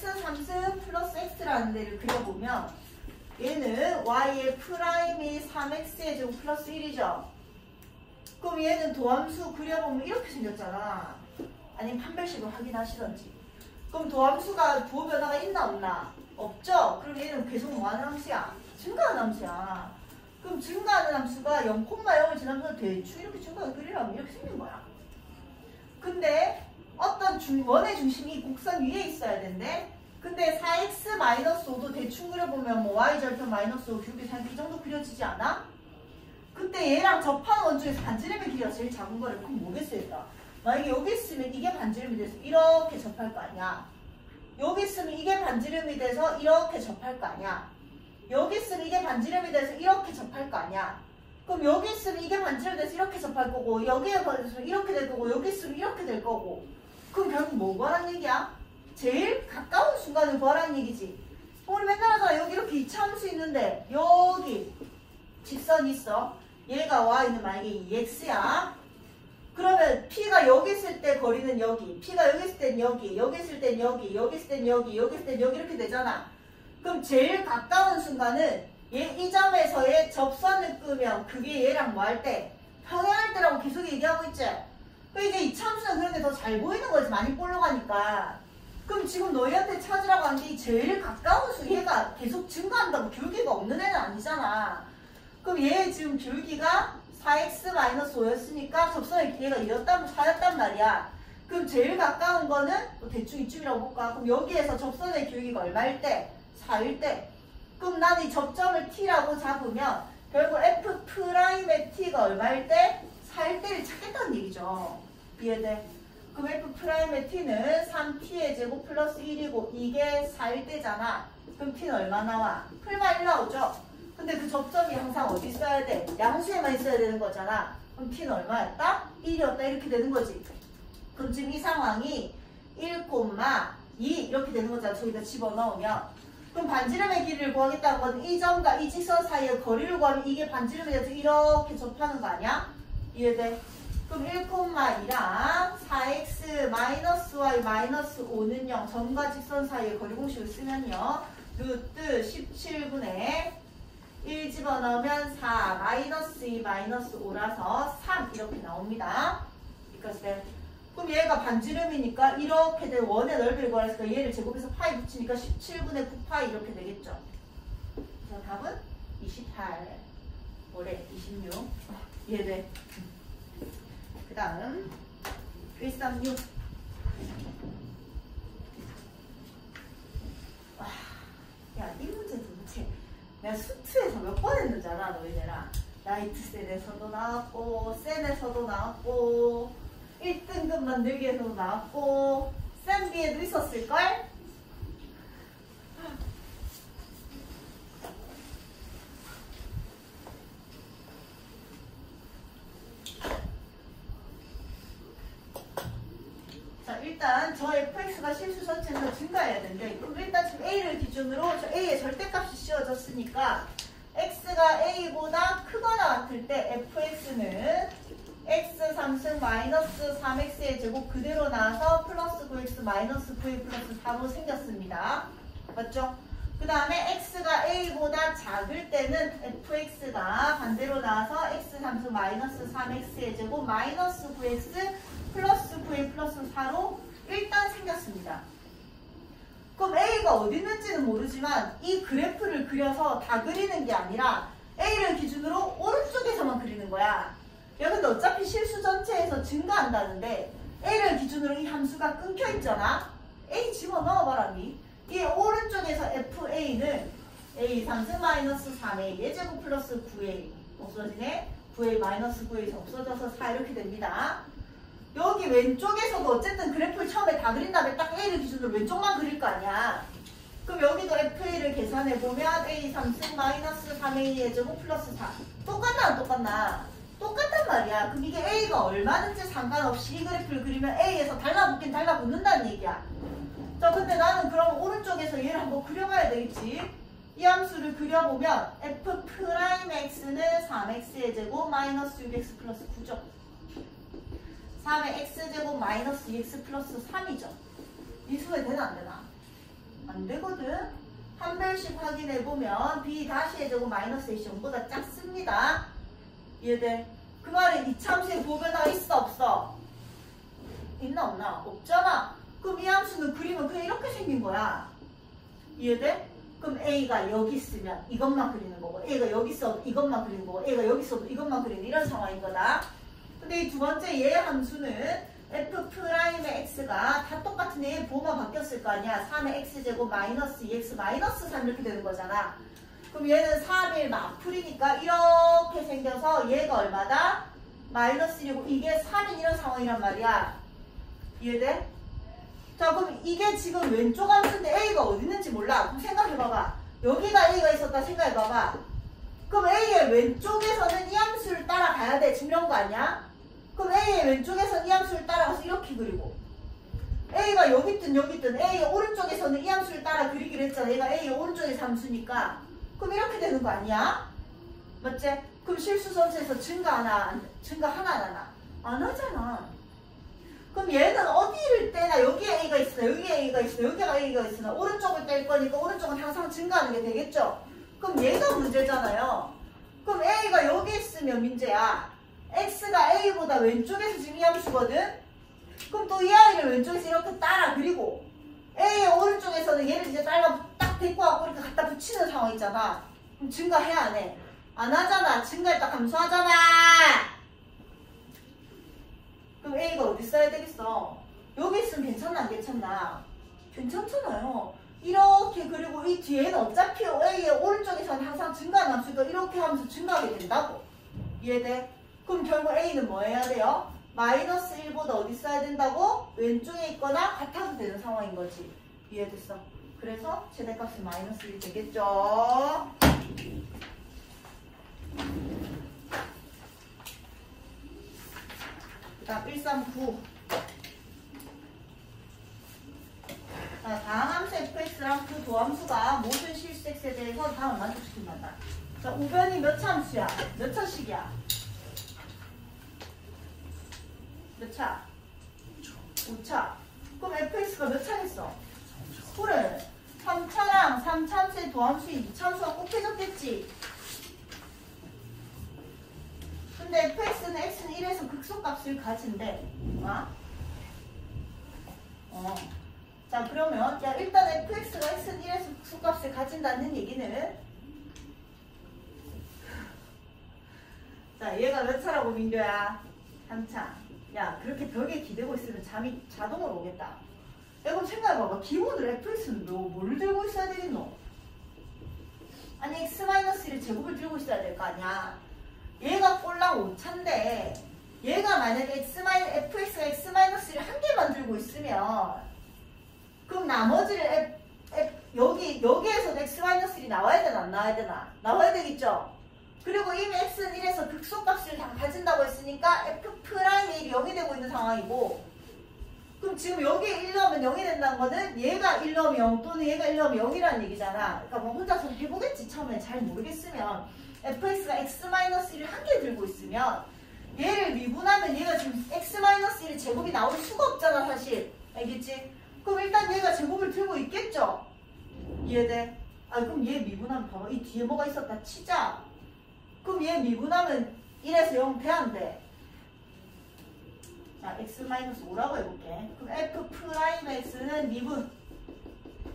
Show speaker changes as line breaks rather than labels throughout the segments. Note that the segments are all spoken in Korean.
x3승 플러스 x라는 데를 그려보면 얘는 y의 prime이 3x의 제곱 플러스 1이죠. 그럼 얘는 도함수 그려보면 이렇게 생겼잖아. 아니면 판별식으로 확인하시던지. 그럼 도함수가 부호 변화가 있나 없나? 없죠? 그럼 얘는 계속 뭐하는 함수야? 증가하는 함수야. 그럼 증가하는 함수가 0,0을 지나면서 대충 이렇게 증가를 그리라면 이렇게 생긴 거야. 근데 어떤 중, 원의 중심이 곡선 위에 있어야 된대. 근데 4x-5도 대충 그려보면 뭐 y절편 마이너스 5 큐빅 이 정도 그려지지 않아? 그때 얘랑 접하는 원 중에서 반지름의 길이가 제일 작은 거를 그럼 뭐겠어 얘가? 만약에 여기 있으면 이게 반지름이 돼서 이렇게 접할 거 아니야? 여기 있으면 이게 반지름이 돼서 이렇게 접할 거 아니야? 여기 있으면 이게 반지름이 돼서 이렇게 접할 거 아니야? 그럼 여기 있으면 이게 반지름이 돼서 이렇게 접할 거고 여기에 있으면 이렇게 될 거고 여기 있으면 이렇게 될 거고 그럼 결국 뭐 구하라는 얘기야? 제일 가까운 순간을 구하라는 얘기지. 우리 맨날 하잖아. 여기 이렇게 이차 함수 있는데 여기 직선 있어. 얘가 y는 만약에 2x야. 그러면 p가 여기 있을 때 거리는 여기, p가 여기 있을 땐 여기, 여기 있을 땐 여기, 여기 있을 땐 여기, 여기 있을 땐 여기 이렇게 되잖아. 그럼 제일 가까운 순간은 얘 이 점에서의 접선을 끄면 그게 얘랑 뭐 할 때? 평행할 때라고 계속 얘기하고 있지? 그 이게 이 참수는 그런데 더잘 보이는 거지. 많이 볼로 가니까. 그럼 지금 너희한테 찾으라고 한 게 제일 가까운 수 얘가 계속 증가한다고 기울기가 없는 애는 아니잖아. 그럼 얘 지금 기울기가 4x-5였으니까 접선의 기회가 이었단, 4였단 말이야. 그럼 제일 가까운 거는 뭐 대충 이쯤이라고 볼까? 그럼 여기에서 접선의 기울기가 얼마일 때? 4일 때. 그럼 나는 이 접점을 t라고 잡으면 결국 f'의 t가 얼마일 때? 4일 때를 찾겠다는 얘기죠. 이해돼? 그럼 f'의 t는 3t의 제곱 플러스 1이고 이게 4일 때잖아. 그럼 t는 얼마 나와? 풀마 1 나오죠? 근데 그 접점이 항상 어디 있어야 돼? 양수에만 있어야 되는 거잖아. 그럼 t는 얼마였다? 1이었다 이렇게 되는 거지. 그럼 지금 이 상황이 1,2 이렇게 되는 거잖아. 저기다 집어넣으면. 그럼 반지름의 길이를 구하겠다는 건 이 점과 이 직선 사이의 거리를 구하면 이게 반지름에 대해서 이렇게 접하는 거 아니야? 이해돼? 그럼 1,2랑 4x 마이너스 y 마이너스 5는 0 점과 직선 사이의 거리 공식을 쓰면요. 루트 17분의 1 집어넣으면 4 마이너스 2 마이너스 5라서 3 이렇게 나옵니다. because 그럼 얘가 반지름이니까 이렇게 된 원의 넓이를 구하니까 얘를 제곱해서 파이 붙이니까 17분의 9파이 이렇게 되겠죠. 자, 답은 28. 올해 26. 이해돼? 그 다음 136. 와, 야, 이 문제 도대체 내가 수트에서 몇 번 했는지 알아, 너희들아? 나이트 셀에서도 나왔고, 셀에서도 나왔고, 1등급 만들기에서도 나왔고 쌤비에도 있었을걸? 자 저 fx가 실수 전체에서 증가해야 되는데 그럼 일단 지금 a를 기준으로 저 a의 절대값이 씌워졌으니까 x가 a보다 크거나 같을 때 fx는 x 3승 마이너스 3x의 제곱 그대로 나와서 플러스 9x 마이너스 9a 플러스 4로 생겼습니다. 맞죠? 그 다음에 x가 a보다 작을 때는 fx가 반대로 나와서 x 3승 마이너스 3x의 제곱 마이너스 9x 플러스 9a 플러스 4로 일단 생겼습니다. 그럼 a가 어디 있는지는 모르지만 이 그래프를 그려서 다 그리는 게 아니라 a를 기준으로 오른쪽에서만 그리는 거야. 야 근데 어차피 실수 전체에서 증가한다는데 A를 기준으로 이 함수가 끊겨 있잖아. A 집어넣어봐라 니. 이 오른쪽에서 FA는 A 3승 마이너스 3A 예제곱 플러스 9A 없어지네. 9A 마이너스 9A 없어져서 4 이렇게 됩니다. 여기 왼쪽에서도 어쨌든 그래프를 처음에 다 그린 다음에 딱 A를 기준으로 왼쪽만 그릴 거 아니야. 그럼 여기도 FA를 계산해보면 A 3승 마이너스 3A 예제곱 플러스 4 똑같나 안 똑같나? 똑같단 말이야. 그럼 이게 A가 얼마든지 상관없이 이 그래프를 그리면 A에서 달라붙긴 달라붙는다는 얘기야. 자, 근데 나는 그럼 오른쪽에서 얘를 한번 그려봐야 되겠지. 이 함수를 그려보면 f'x는 3x의 제곱 마이너스 6x 플러스 9죠. 3의 x제곱 마이너스 2x 플러스 3이죠. 이 수에 되나 안 되나? 안 되거든. 한 별씩 확인해 보면 b 다시의 제곱 마이너스 a이 0보다 작습니다. 이해돼? 그 말은 이참수의 보변화가 있어 없어? 있나 없나? 없잖아. 그럼 이 함수는 그림은 그냥 이렇게 생긴 거야. 이해돼? 그럼 A가 여기 있으면 이것만 그리는 거고 A가 여기 있어도 이것만 그리는 거고 A가 여기 있어도 이것만 그리는 이런 상황인 거다. 근데 이 두 번째 얘 함수는 f 프라임의 x가 다 똑같은 얘의 보호가 바뀌었을 거 아니야. 3의 x제곱 마이너스 2x 마이너스 3 이렇게 되는 거잖아. 그럼 얘는 3일 마풀이니까 이렇게 생겨서 얘가 얼마다? 마이너스 1이고 이게 3인 이런 상황이란 말이야. 이해돼? 자 그럼 이게 지금 왼쪽 함수인데 A가 어디 있는지 몰라. 그럼 생각해봐봐. 여기가 A가 있었다 생각해봐봐. 그럼 A의 왼쪽에서는 이 함수를 따라가야 돼. 이런 거 아니야? 그럼 A의 왼쪽에서는 이 함수를 따라가서 이렇게 그리고 A가 여기 있든 여기 있든 A의 오른쪽에서는 이 함수를 따라 그리기로 했잖아. 얘가 A의 오른쪽에 함수니까 그럼 이렇게 되는 거 아니야? 맞지? 그럼 실수 선수에서 증가 하나 안- 증가 하나 안 하나? 안 하잖아. 그럼 얘는 어디를 떼나 여기에 A가 있으나 여기에 A가 있으나 여기가 A가 있으나 오른쪽을 뗄 거니까 오른쪽은 항상 증가하는 게 되겠죠? 그럼 얘가 문제잖아요. 그럼 A가 여기 있으면 민재야. X가 A보다 왼쪽에서 지금 이 함수거든? 그럼 또 이 아이를 왼쪽에서 이렇게 따라 그리고 A의 오른쪽에서는 얘를 이제 따라 딱 데리고 와고 이렇게 갖다 붙이는 상황 있잖아. 그럼 증가해 안 해? 안 하잖아. 증가했다 감소하잖아. 그럼 A가 어디 써야 되겠어? 여기 있으면 괜찮나 안 괜찮나? 괜찮잖아요. 이렇게 그리고 이 뒤에는 어차피 A의 오른쪽에서는 항상 증가하는 함수니까 이렇게 하면서 증가하게 된다고. 이해돼? 그럼 결국 A는 뭐 해야 돼요? 마이너스 1보다 어디 써야 된다고? 왼쪽에 있거나 같아도 되는 상황인 거지. 이해됐어? 그래서 최대값은 마이너스 1 되겠죠? 자, 139. 자, 다음 함수 fx랑 그 도함수가 모든 실수 x에 대해서 다음을 만족시킨다. 자, 우변이 몇차 함수야? 몇 차식이야? 몇 차? 5차. 그럼 fx가 몇 차겠어? 그래. 3차랑 3차함수의 도함수인 2차함수가 곱해졌겠지? 근데 fx는 x는 1에서 극소값을 가진대. 어? 어. 자 그러면 야 일단 fx가 x는 1에서 극소값을 가진다는 얘기는 자 얘가 몇 차라고 민규야? 3차. 야 그렇게 벽에 기대고 있으면 잠이 자동으로 오겠다. 야 그럼 생각해봐봐. 기본으로 fx는 너뭘 들고 있어야 되겠노? 아니 x-1을 제곱을 들고 있어야 될 거 아니야. 얘가 꼴랑 5차인데 얘가 만약에 x fx가 x-1을 한 개만 들고 있으면 그럼 나머지를 F, F, 여기 여기에서 x-1이 나와야 되나 안 나와야 되나 나와야 되겠죠 그리고 이미 x는 1에서 극소값을 다 가진다고 했으니까 f prime이 0이 되고 있는 상황이고 그럼 지금 여기에 1 넣으면 0이 된다는 거는 얘가 1 넣으면 0 또는 얘가 1 넣으면 0이라는 얘기잖아 그러니까 뭐 혼자서 해보겠지 처음에 잘 모르겠으면 fx가 x-1을 한 개 들고 있으면 얘를 미분하면 얘가 지금 x-1의 제곱이 나올 수가 없잖아 사실 알겠지? 그럼 일단 얘가 제곱을 들고 있겠죠? 이해돼? 아 그럼 얘 미분하면 봐봐 이 뒤에 뭐가 있었다 치자 그럼 얘 미분하면 1에서 0 돼 안 돼? 자 x-5라고 해볼게. 그럼 f prime x는 미분.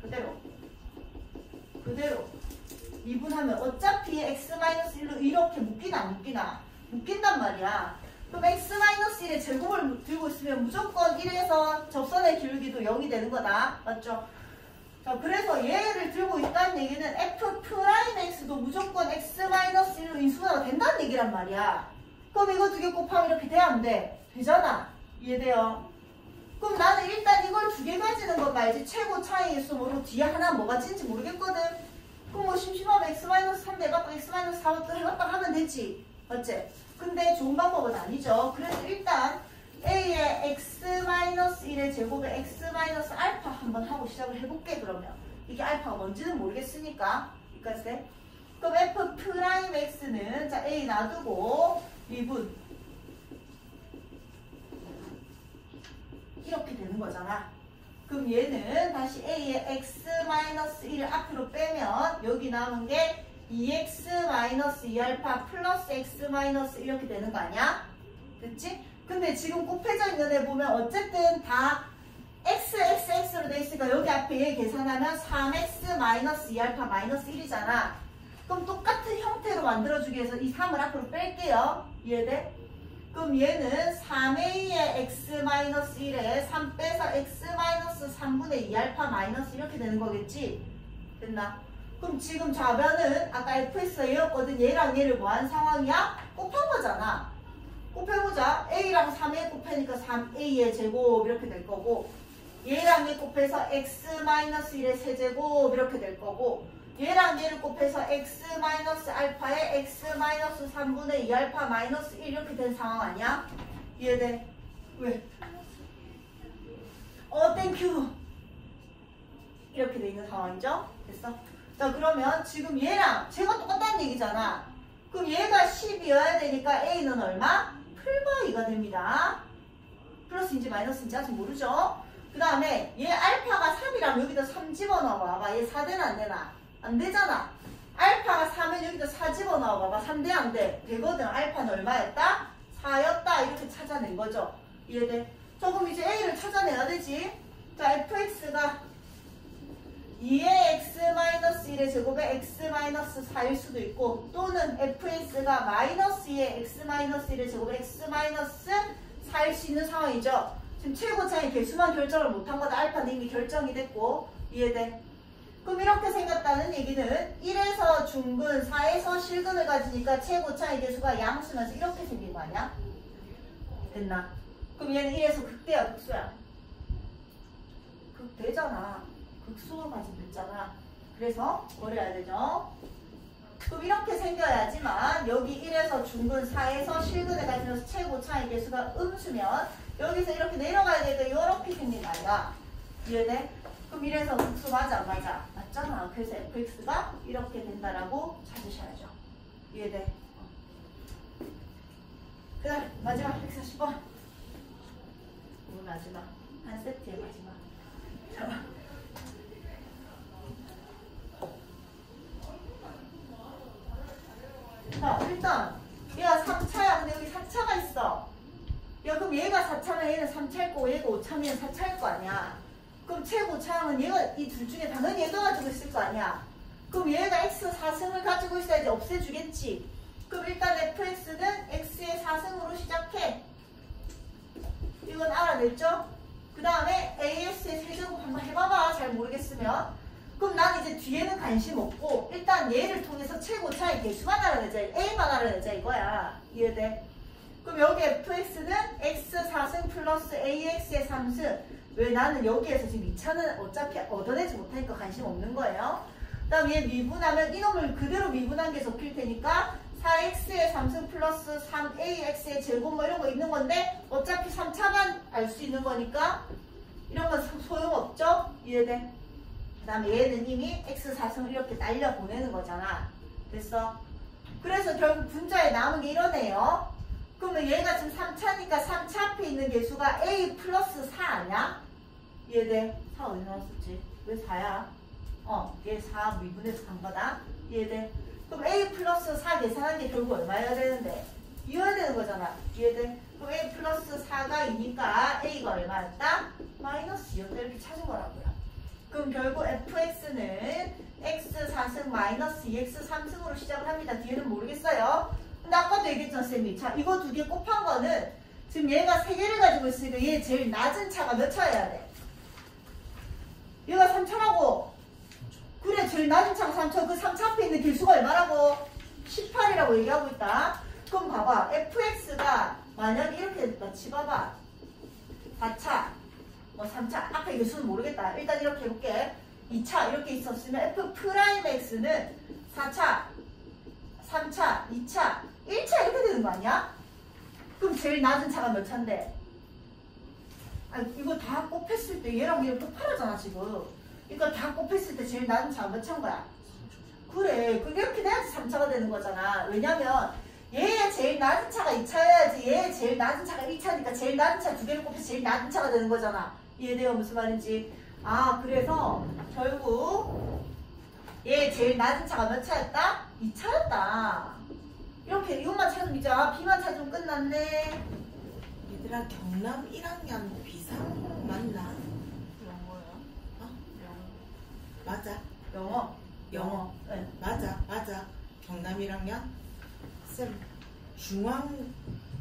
그대로. 그대로. 미분하면 어차피 x-1로 이렇게 묶이나 안 묶이나. 묶인단 말이야. 그럼 x-1의 제곱을 들고 있으면 무조건 1에서 접선의 기울기도 0이 되는 거다. 맞죠? 자 그래서 얘를 들고 있다는 얘기는 f prime x도 무조건 x-1로 인수분해가 된다는 얘기란 말이야 그럼 이거 두 개 곱하면 이렇게 돼 안 돼? 되잖아 이해돼요? 그럼 나는 일단 이걸 두 개 가지는 건 맞지 최고차의 계수 모르고 뒤에 하나 뭐가 낀지 모르겠거든 그럼 뭐 심심하면 x-3 내갖고 x-4부터 해봤다 하면 되지 맞지? 근데 좋은 방법은 아니죠 그래서 일단 a의 x-1의 제곱에 x-알파 한번 하고 시작을 해볼게 그러면. 이게 알파가 뭔지는 모르겠으니까. 여기까지. 그럼 f prime x는 자 a 놔두고 미분. 이렇게 되는 거잖아. 그럼 얘는 다시 a의 x 1을 앞으로 빼면 여기 남은 게 2x 마이너스 2알파 플러스 x 이렇게 되는 거 아니야? 그치? 근데 지금 곱해져 있는 애 보면 어쨌든 다 x, x, x로 돼 있으니까 여기 앞에 얘 계산하면 3x 마이너스 2알파 마이너스 1이잖아. 그럼 똑같은 형태로 만들어주기 위해서 이 3을 앞으로 뺄게요. 이해돼? 그럼 얘는 3a의 x 마이너스 1에 3 빼서 x 마이너스 3분의 2알파 마이너스 이렇게 되는 거겠지? 됐나? 그럼 지금 좌변은 아까 fx가 얘였거든. 얘랑 얘를 뭐한 상황이야? 곱한 거잖아. 곱해보자. a랑 3에 곱하니까 3a의 제곱 이렇게 될 거고 얘랑 얘 곱해서 x-1의 세제곱 이렇게 될 거고 얘랑 얘를 곱해서 x 마이너스 알파에 x 마이너스 3분의 2알파 마이너스 1 이렇게 된 상황 아니야? 이해돼? 왜? 어 thank you 이렇게 돼 있는 상황이죠? 됐어? 자 그러면 지금 얘랑 쟤가 똑같다는 얘기잖아 그럼 얘가 10이어야 되니까 a는 얼마? 플마 2가 됩니다 플러스인지 마이너스인지 아직 모르죠? 그 다음에 얘 알파가 3이라면 여기다 3 집어넣어봐봐 얘 4되나 안 되나? 안 되잖아 알파가 4면 여기다 4 집어넣어봐봐 3돼 안돼? 되거든 알파는 얼마였다? 4였다 이렇게 찾아낸 거죠 이해돼? 자 그럼 이제 a를 찾아내야 되지 자 fx가 2의 x-1의 제곱에 x-4일 수도 있고 또는 fx가 마이너스 2의 x-1의 제곱에 x-4일 수 있는 상황이죠 지금 최고차의 개수만 결정을 못한 거다. 알파는 이미 결정이 됐고 이해돼? 그럼 이렇게 생겼다는 얘기는 1에서 중근, 4에서 실근을 가지니까 최고차의 개수가 양수면서 이렇게 생긴 거 아니야? 됐나? 그럼 얘는 1에서 극대야, 극수야? 극대잖아. 극수로 가지고 있잖아. 그래서 버려야 되죠? 그럼 이렇게 생겨야지만 여기 1에서 중근, 4에서 실근을 가지면서 최고차의 개수가 음수면 여기서 이렇게 내려가야 되니까 이렇게 생긴 말이야. 이해돼? 그럼 이래서 극수 맞아 안 맞아? 맞잖아. 그래서 fx가 이렇게 된다라고 찾으셔야죠. 이해돼? 어. 그 다음 마지막 140번. 오늘 마지막. 한 세트의 마지막. 자. 자, 일단 얘가 3차야. 근데 여기 4차가 있어. 야 그럼 얘가 4차면 얘는 3차일 거고 얘가 5차면 4차일 거 아니야. 그럼 최고 차항은 얘가 이 둘 중에 당연히 얘가 가지고 있을 거 아니야. 그럼 얘가 x 4승을 가지고 있어야지 없애주겠지. 그럼 일단 fx는 x의 4승으로 시작해. 이건 알아냈죠? 그 다음에 as의 세제곱 한번 해봐봐. 잘 모르겠으면. 그럼 난 이제 뒤에는 관심 없고 일단 얘를 통해서 최고 차의 개수만 알아내자. a만 알아내자 이거야. 이해돼? 그럼 여기 fx는 x4승 플러스 ax의 3승. 왜 나는 여기에서 지금 2차는 어차피 얻어내지 못하니까 관심 없는 거예요. 그 다음 얘 미분하면 이놈을 그대로 미분한 게 적힐 테니까 4x의 3승 플러스 3ax의 제곱 뭐 이런 거 있는 건데 어차피 3차만 알 수 있는 거니까 이런 건 소용없죠? 이해돼? 그 다음에 얘는 이미 x4승을 이렇게 날려 보내는 거잖아. 됐어? 그래서 결국 분자에 남은 게 이러네요. 그러면 얘가 지금 3차니까 3차 앞에 있는 개수가 A 플러스 4 아니야? 이해돼? 4 어디 나왔었지? 왜 4야? 어, 얘 4 미분해서 간 거다. 이해돼? 그럼 A 플러스 4 계산한 게 결국 얼마여야 되는데? 이어야 되는 거잖아. 이해돼? 그럼 A 플러스 4가 2니까 A가 얼마였다? 마이너스 2였다. 이렇게 찾은 거라고요. 그럼 결국 fx는 x 4승 마이너스 2x 3승으로 시작을 합니다. 뒤에는 모르겠어요. 근데 아까도 얘기했잖아, 쌤이. 자, 이거 두 개 곱한 거는 지금 얘가 세 개를 가지고 있으니까 얘 제일 낮은 차가 몇 차여야 돼? 얘가 3차라고. 그래, 제일 낮은 차가 3차. 그 3차 앞에 있는 개수가 얼마라고? 18이라고 얘기하고 있다. 그럼 봐봐. fx가 만약 이렇게 됐다. 치봐봐. 4차. 뭐 3차. 앞에 계수는 모르겠다. 일단 이렇게 해볼게. 2차 이렇게 있었으면 f prime x는 4차, 3차, 2차, 1차 이렇게 되는 거 아니야? 그럼 제일 낮은 차가 몇 차인데? 아 이거 다 곱했을 때 얘랑 얘랑 곱하잖아 지금. 그러니까 다 곱했을 때 제일 낮은 차가 몇 차인 거야? 그래. 그렇게 돼야지 3차가 되는 거잖아. 왜냐면 얘의 제일 낮은 차가 2차여야지 얘의 제일 낮은 차가 1차니까 제일 낮은 차 두 개를 곱해서 제일 낮은 차가 되는 거잖아. 이해돼요? 무슨 말인지. 아 그래서 결국 얘 제일 낮은 차가 몇 차였다? 2차였다. 이렇게 이것만 찾으면 이제 아 B만 찾으면 끝났네.
얘들아 경남 1학년 비상 맞나?
영어요?
어?
영어.
맞아
영어.
영어.
네.
맞아 맞아 경남 1학년 쌤 중앙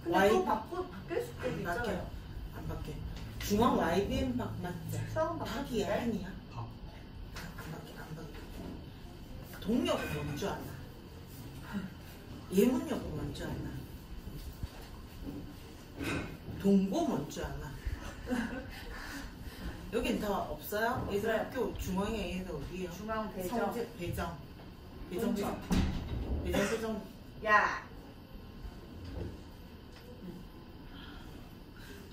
근데
Y
또 바꾸 바뀔 수도
바뀌어
있잖아요.
안 바뀌어 중앙 YBM 박 맞지?
바뀔
닭이야
수
아니야?
밥.
안 바뀌어 안 바뀌어 동력은 뭔줄 알아? 예문력은 뭔줄 알아? 동고 뭔줄 알아? 여긴 다 없어요? 얘들
없어요.
학교 중앙에 얘들 어디에요?
중앙 배정.
성재 배정 배정 배정. 배정 배정
야.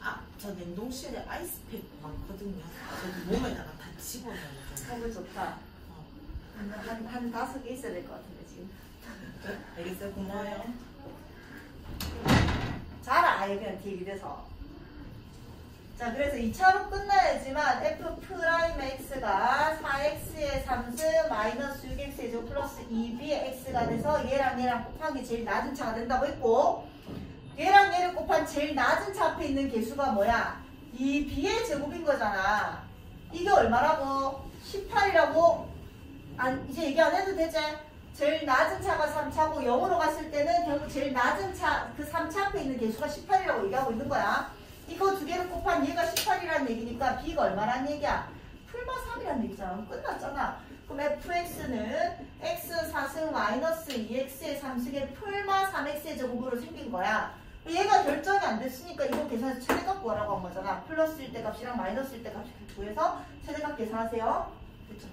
아 저 냉동실에 아이스팩 많거든요 저 몸에다가 다 집어넣어요
성분 좋다.
어.
한, 한, 한 다섯 개 있어야 될 것 같은데 지금.
알겠어요 고마워요
잘 알면 딜이 돼서. 자, 그래서 2차로 끝나야지만 f 프라임 x가 4x의 3승 마이너스 6x의 제 플러스 2b의 x가 돼서 얘랑 얘랑 게 제일 낮은 차가 된다고 했고 얘랑 얘를 곱한 제일 낮은 차 앞에 있는 개수가 뭐야? 2b의 제곱인 거잖아. 이게 얼마라고? 18이라고? 안, 이제 얘기 안 해도 되지? 제일 낮은 차가 3차고 0으로 갔을 때는 결국 제일 낮은 차, 그 3차 앞에 있는 개수가 18이라고 얘기하고 있는 거야. 이거 두 개를 곱한 얘가 18이라는 얘기니까 B가 얼마란 얘기야? 풀마 3이라는 얘기잖아. 끝났잖아. 그럼 fx는 x 4승 마이너스 2x의 3승의 풀마 3x의 제곱으로 생긴 거야. 얘가 결정이 안 됐으니까 이거 계산해서 최대값 구하라고 한 거잖아. 플러스일 때 값이랑 마이너스일 때 값을 구해서 최대값 계산하세요. 됐죠?